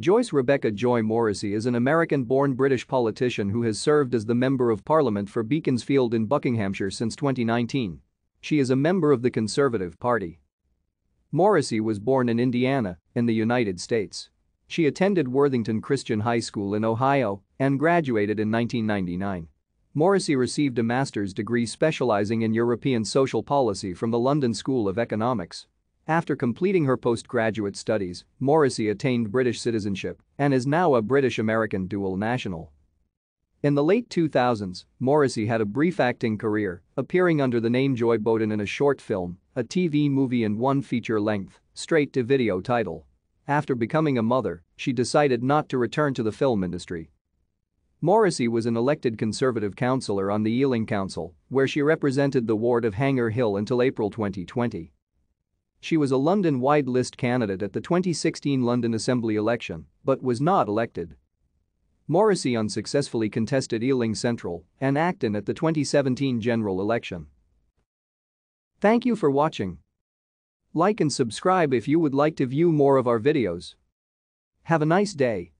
Joyce Rebekah Joy Morrissey is an American-born British politician who has served as the Member of Parliament for Beaconsfield in Buckinghamshire since 2019. She is a member of the Conservative Party. Morrissey was born in Indiana, in the United States. She attended Worthington Christian High School in Ohio and graduated in 1999. Morrissey received a master's degree specializing in European social policy from the London School of Economics. After completing her postgraduate studies, Morrissey attained British citizenship and is now a British-American dual national. In the late 2000s, Morrissey had a brief acting career, appearing under the name Joy Bowden in a short film, a TV movie and one feature-length, straight-to-video title. After becoming a mother, she decided not to return to the film industry. Morrissey was an elected Conservative councillor on the Ealing Council, where she represented the ward of Hanger Hill until April 2020. She was a London-wide list candidate at the 2016 London Assembly election, but was not elected. Morrissey unsuccessfully contested Ealing Central and Acton at the 2017 general election. Thank you for watching. Like and subscribe if you would like to view more of our videos. Have a nice day.